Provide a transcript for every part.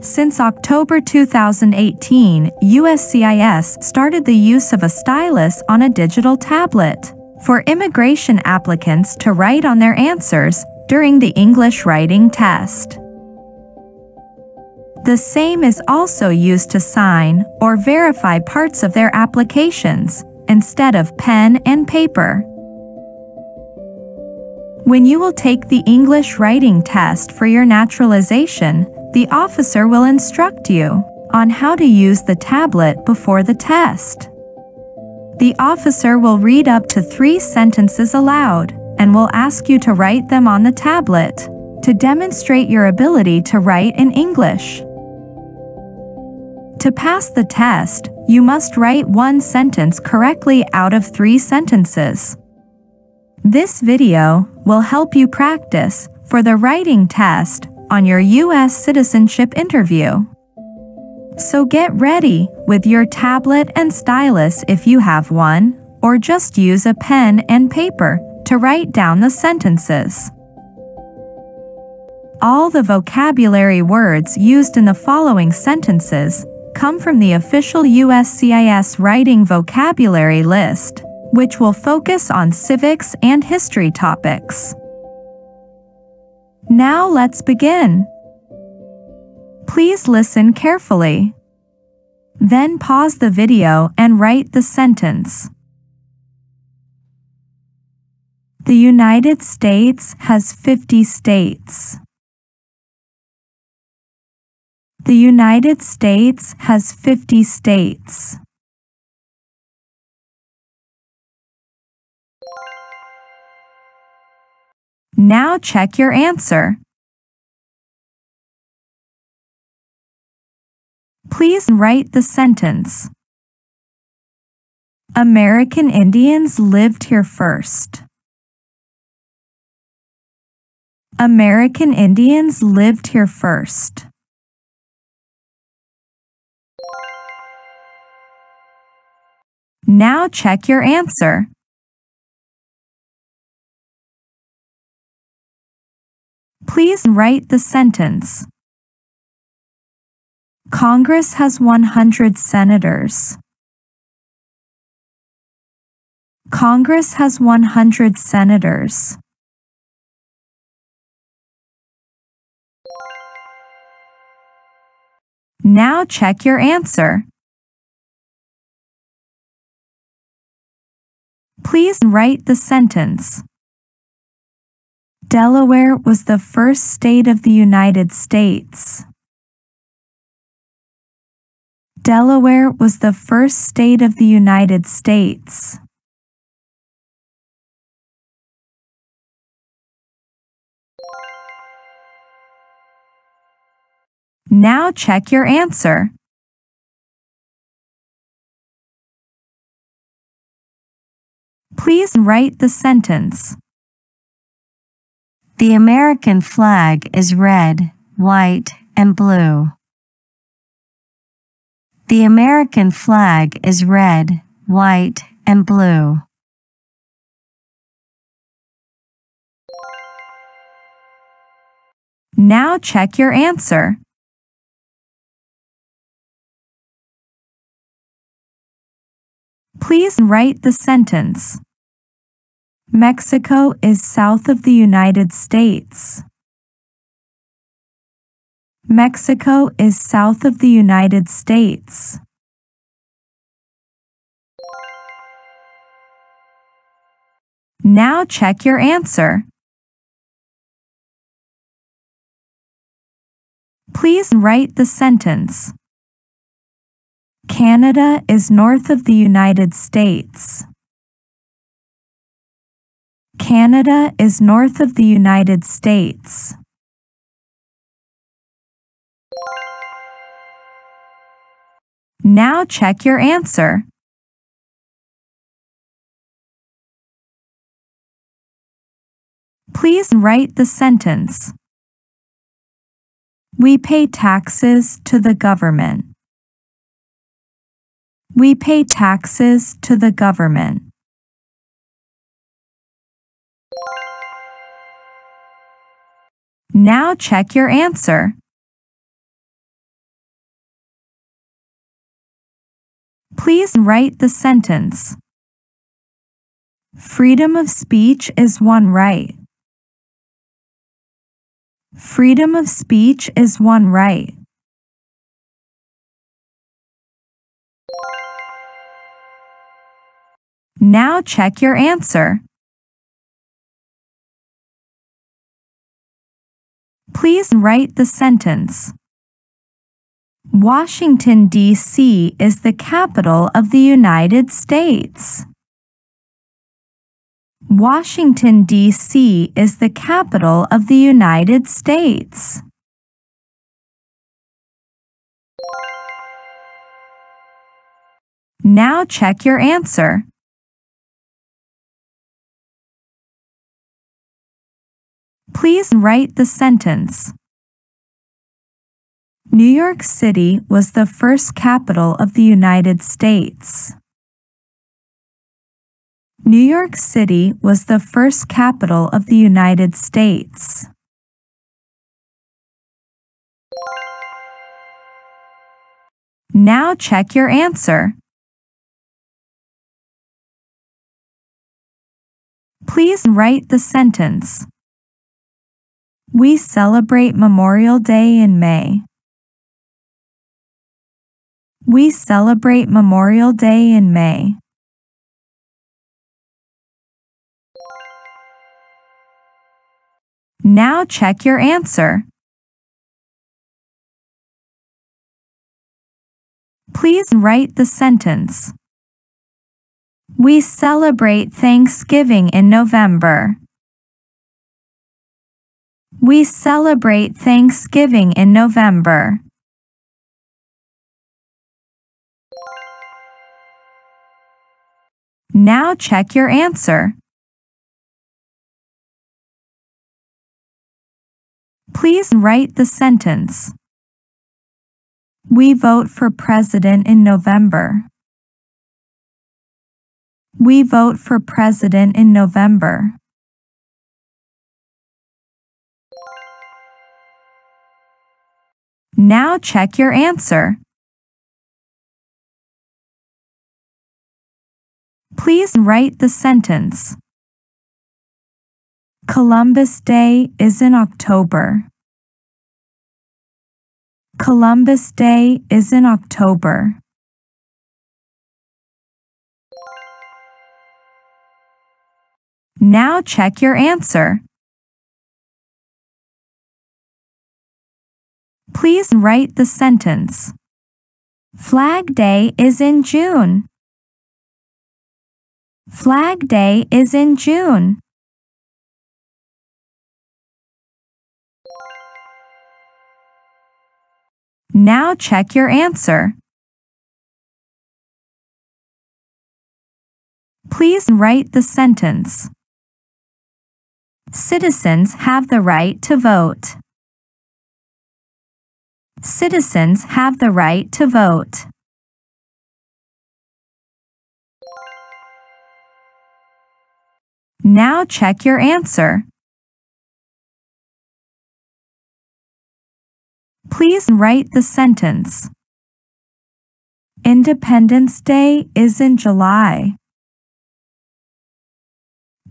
Since October 2018, USCIS started the use of a stylus on a digital tablet for immigration applicants to write on their answers during the English writing test. The same is also used to sign or verify parts of their applications instead of pen and paper. When you will take the English writing test for your naturalization, the officer will instruct you on how to use the tablet before the test. The officer will read up to three sentences aloud and will ask you to write them on the tablet to demonstrate your ability to write in English. To pass the test, you must write one sentence correctly out of three sentences. This video will help you practice for the writing test on your U.S. citizenship interview. So get ready with your tablet and stylus if you have one, or just use a pen and paper to write down the sentences. All the vocabulary words used in the following sentences come from the official USCIS writing vocabulary list, which will focus on civics and history topics. Now let's begin. Please listen carefully. Then pause the video and write the sentence. The United States has 50 states. The United States has 50 states. Now check your answer. Please write the sentence. American Indians lived here first. American Indians lived here first. Now check your answer. Please write the sentence. Congress has 100 senators. Congress has 100 senators. Now check your answer. Please write the sentence. Delaware was the first state of the United States. Delaware was the first state of the United States. Now check your answer. Please write the sentence. The American flag is red, white, and blue. The American flag is red, white, and blue. Now check your answer. Please write the sentence. Mexico is south of the United States. Mexico is south of the United States. Now check your answer. Please write the sentence. Canada is north of the United States. Canada is north of the United States. Now check your answer. Please write the sentence. We pay taxes to the government. We pay taxes to the government. Now check your answer. Please write the sentence. Freedom of speech is one right. Freedom of speech is one right. Now check your answer. Please write the sentence. Washington, D.C. is the capital of the United States. Washington, D.C. is the capital of the United States. Now check your answer. Please write the sentence. New York City was the first capital of the United States. New York City was the first capital of the United States. Now check your answer. Please write the sentence. We celebrate Memorial Day in May. We celebrate Memorial Day in May. Now check your answer. Please write the sentence. We celebrate Thanksgiving in November. We celebrate Thanksgiving in November. Now check your answer. Please write the sentence. We vote for president in November. We vote for president in November. Now check your answer. Please write the sentence. Columbus Day is in October. Columbus Day is in October. Now check your answer. Please write the sentence. Flag Day is in June. Flag Day is in June. Now check your answer. Please write the sentence. Citizens have the right to vote. Citizens have the right to vote. Now check your answer. Please write the sentence. Independence Day is in July.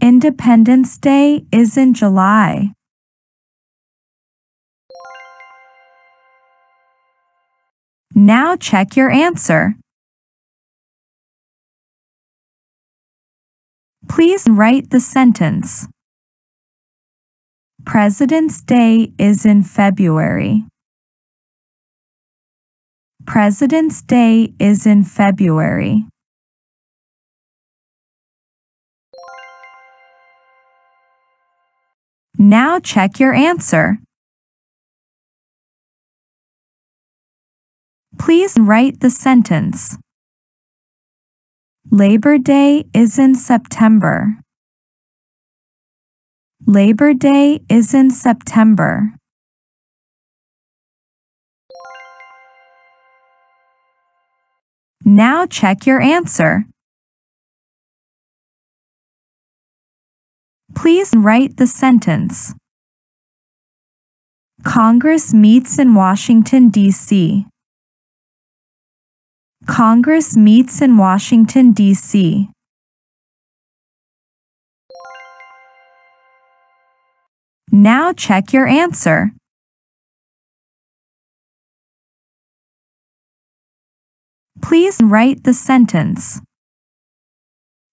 Independence Day is in July. Now check your answer. Please write the sentence. President's Day is in February. President's Day is in February. Now check your answer. Please write the sentence. Labor Day is in September. Labor Day is in September. Now check your answer. Please write the sentence. Congress meets in Washington, D.C. Congress meets in Washington, D.C. Now check your answer. Please write the sentence.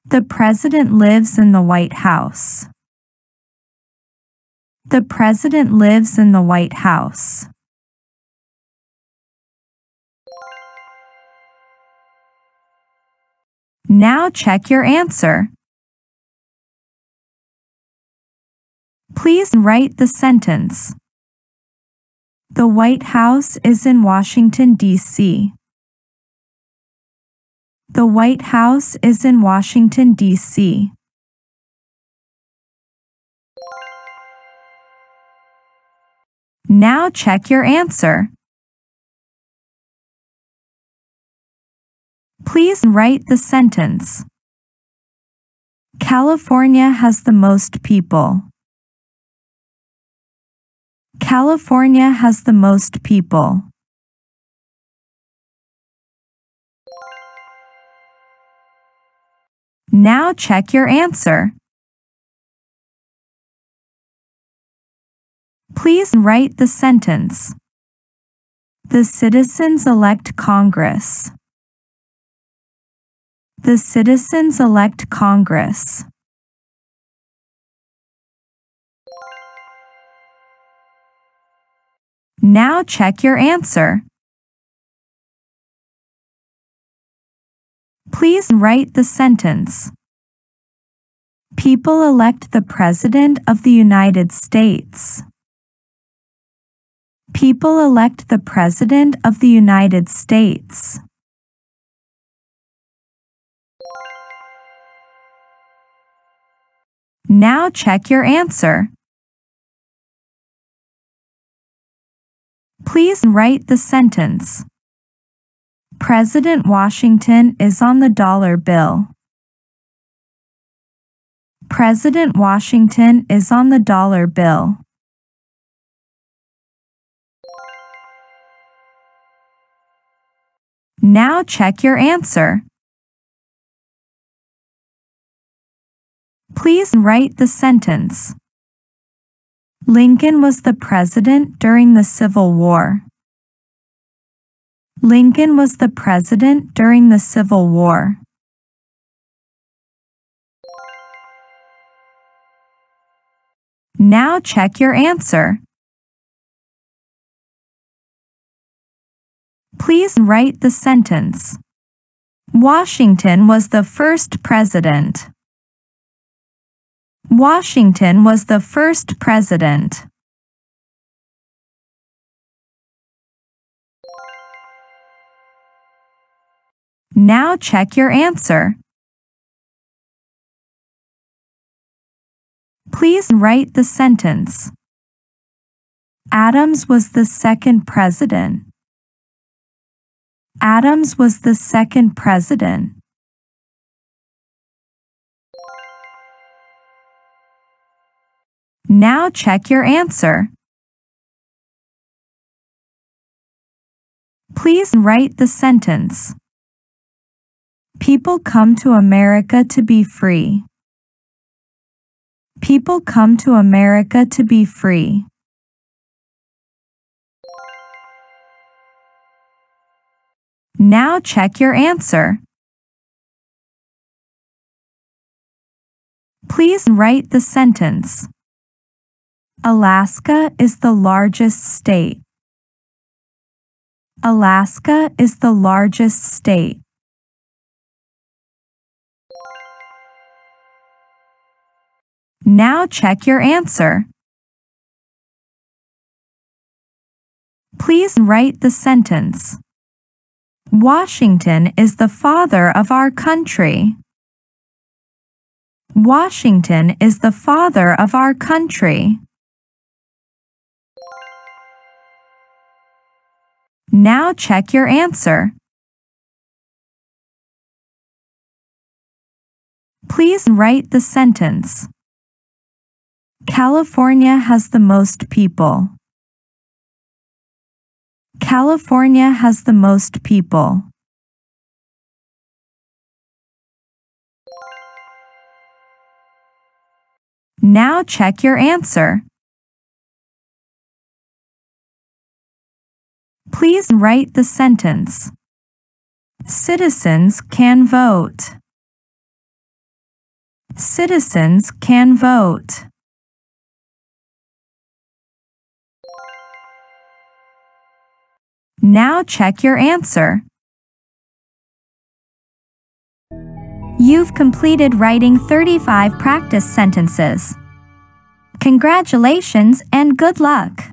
The president lives in the White House. The president lives in the White House. Now check your answer. Please write the sentence. The White House is in Washington, D.C. The White House is in Washington, D.C. Now check your answer. Please write the sentence. California has the most people. California has the most people. Now check your answer. Please write the sentence. The citizens elect Congress. The citizens elect Congress. Now check your answer. Please write the sentence. People elect the President of the United States. People elect the President of the United States. Now check your answer. Please write the sentence. President Washington is on the dollar bill. President Washington is on the dollar bill. Now check your answer. Please write the sentence. Lincoln was the president during the Civil War. Lincoln was the president during the Civil War. Now check your answer. Please write the sentence. Washington was the first president. Washington was the first president. Now check your answer. Please write the sentence. Adams was the second president. Adams was the second president. Now check your answer. Please write the sentence. People come to America to be free. People come to America to be free. Now check your answer. Please write the sentence. Alaska is the largest state. Alaska is the largest state. Now check your answer. Please write the sentence. Washington is the father of our country. Washington is the father of our country. Now check your answer. Please write the sentence. California has the most people. California has the most people. Now check your answer. Please write the sentence. Citizens can vote. Citizens can vote. Now check your answer. You've completed writing 35 practice sentences. Congratulations and good luck!